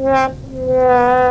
Yeah.